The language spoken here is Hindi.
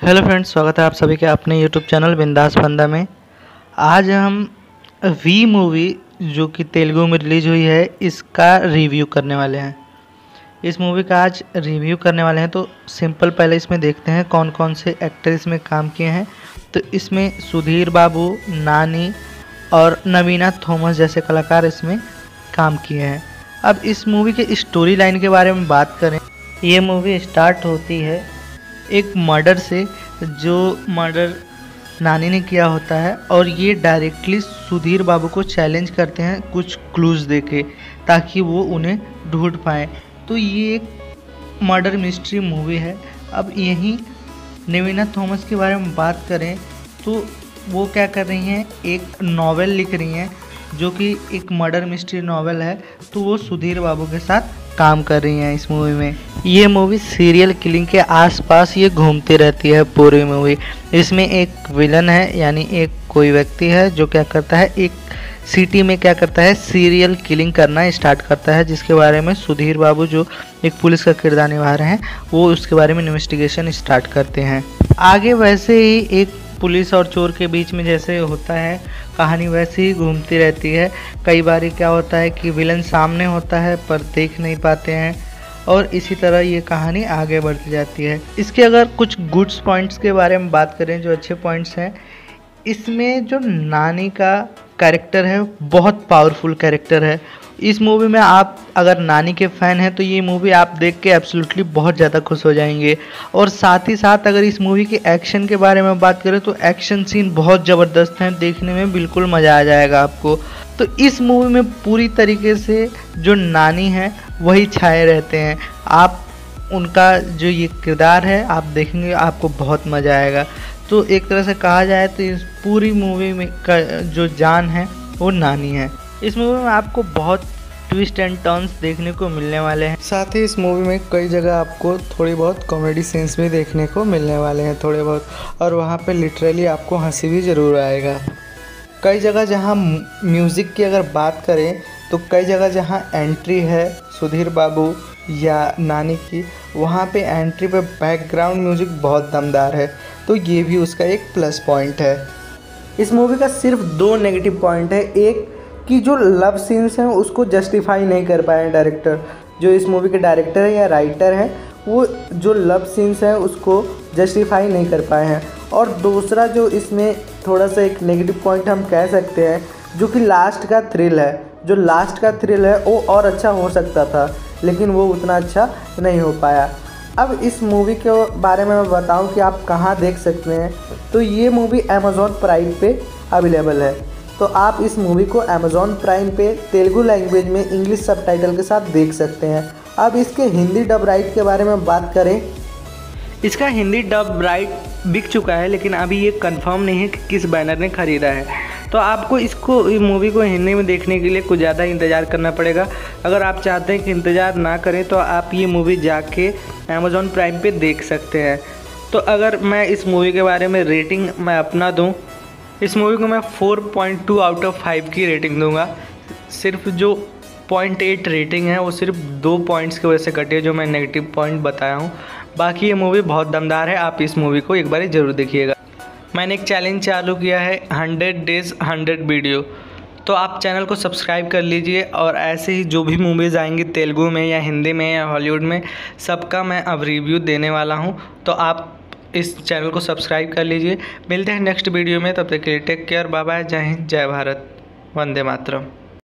हेलो फ्रेंड्स, स्वागत है आप सभी के अपने यूट्यूब चैनल बिंदास बंदा में। आज हम वी मूवी जो कि तेलुगु में रिलीज़ हुई है, इसका रिव्यू करने वाले हैं। इस मूवी का आज रिव्यू करने वाले हैं तो सिंपल पहले इसमें देखते हैं कौन कौन से एक्टर इसमें काम किए हैं। तो इसमें सुधीर बाबू, नानी और नवीना थॉमस जैसे कलाकार इसमें काम किए हैं। अब इस मूवी के स्टोरी लाइन के बारे में बात करें। ये मूवी स्टार्ट होती है एक मर्डर से जो मर्डर नानी ने किया होता है और ये डायरेक्टली सुधीर बाबू को चैलेंज करते हैं कुछ क्लूज देके ताकि वो उन्हें ढूंढ पाए। तो ये एक मर्डर मिस्ट्री मूवी है। अब यहीं नवीना थॉमस के बारे में बात करें तो वो क्या कर रही हैं? एक नावल लिख रही हैं जो कि एक मर्डर मिस्ट्री नावल है तो वो सुधीर बाबू के साथ काम कर रही हैं इस मूवी में। ये मूवी सीरियल किलिंग के आसपास ये घूमती रहती है पूरी मूवी। इसमें एक विलन है, यानी एक कोई व्यक्ति है जो क्या करता है, एक सिटी में क्या करता है, सीरियल किलिंग करना स्टार्ट करता है, जिसके बारे में सुधीर बाबू जो एक पुलिस का किरदार निभा रहे हैं, वो उसके बारे में इन्वेस्टिगेशन स्टार्ट करते हैं। आगे वैसे ही एक पुलिस और चोर के बीच में जैसे होता है कहानी वैसे ही घूमती रहती है। कई बार क्या होता है कि विलन सामने होता है, पर देख नहीं पाते हैं, और इसी तरह ये कहानी आगे बढ़ती जाती है। इसके अगर कुछ गुड्स पॉइंट्स के बारे में बात करें, जो अच्छे पॉइंट्स हैं, इसमें जो नानी का कैरेक्टर है बहुत पावरफुल कैरेक्टर है। इस मूवी में आप अगर नानी के फ़ैन हैं तो ये मूवी आप देख के एब्सोल्युटली बहुत ज़्यादा खुश हो जाएँगे। और साथ ही साथ अगर इस मूवी के एक्शन के बारे में बात करें तो एक्शन सीन बहुत ज़बरदस्त हैं, देखने में बिल्कुल मज़ा आ जाएगा आपको। तो इस मूवी में पूरी तरीके से जो नानी है, वही छाए रहते हैं। आप, उनका जो ये किरदार है, आप देखेंगे, आपको बहुत मज़ा आएगा। तो एक तरह से कहा जाए तो इस पूरी मूवी में का, जो जान है, वो नानी है। इस मूवी में आपको बहुत ट्विस्ट एंड टर्न्स देखने को मिलने वाले हैं। साथ ही इस मूवी में कई जगह आपको थोड़ी बहुत कॉमेडी सीन्स भी देखने को मिलने वाले हैं थोड़े बहुत, और वहाँ पे लिटरली आपको हँसी भी ज़रूर आएगा। कई जगह जहाँ म्यूज़िक की अगर बात करें तो कई जगह जहाँ एंट्री है, सुधीर बाबू या नानी की, वहाँ पे एंट्री पे बैकग्राउंड म्यूज़िक बहुत दमदार है तो ये भी उसका एक प्लस पॉइंट है। इस मूवी का सिर्फ़ दो नेगेटिव पॉइंट है। एक कि जो लव सीन्स हैं, उसको जस्टिफाई नहीं कर पाए डायरेक्टर जो इस मूवी के डायरेक्टर हैं या राइटर हैं, वो जो लव सीन्स हैं, उसको जस्टिफाई नहीं कर पाए हैं। और दूसरा जो इसमें थोड़ा सा एक नेगेटिव पॉइंट हम कह सकते हैं, जो कि लास्ट का थ्रिल है। जो लास्ट का थ्रिल है, वो और अच्छा हो सकता था, लेकिन वो उतना अच्छा नहीं हो पाया। अब इस मूवी के बारे में मैं बताऊँ कि आप कहाँ देख सकते हैं तो ये मूवी अमेज़ॉन प्राइम पे अवेलेबल है। तो आप इस मूवी को अमेज़ॉन प्राइम पे तेलुगु लैंग्वेज में इंग्लिश सब के साथ देख सकते हैं। अब इसके हिंदी डब राइट के बारे में बात करें। इसका हिंदी डब राइट बिक चुका है, लेकिन अभी ये कंफर्म नहीं है कि किस बैनर ने ख़रीदा है। तो आपको इसको मूवी को हिंदी में देखने के लिए कुछ ज़्यादा इंतज़ार करना पड़ेगा। अगर आप चाहते हैं कि इंतज़ार ना करें तो आप ये मूवी जाके अमेज़ॉन प्राइम पे देख सकते हैं। तो अगर मैं इस मूवी के बारे में रेटिंग मैं अपना दूँ इस मूवी को मैं 4.2 आउट ऑफ़ 5 की रेटिंग दूँगा। सिर्फ़ जो 0.8 रेटिंग है, वो सिर्फ़ दो पॉइंट्स की वजह से कटी है, जो मैं नेगेटिव पॉइंट बताया हूँ। बाकी ये मूवी बहुत दमदार है, आप इस मूवी को एक बार ज़रूर देखिएगा। मैंने एक चैलेंज चालू किया है हंड्रेड डेज़ हंड्रेड वीडियो तो आप चैनल को सब्सक्राइब कर लीजिए, और ऐसे ही जो भी मूवीज़ आएँगी तेलुगू में या हिंदी में या हॉलीवुड में, सबका मैं अब रिव्यू देने वाला हूँ। तो आप इस चैनल को सब्सक्राइब कर लीजिए। मिलते हैं नेक्स्ट वीडियो में, तब तक के लिए टेक केयर बाय बाय जय हिंद, जय भारत, वंदे मातरम।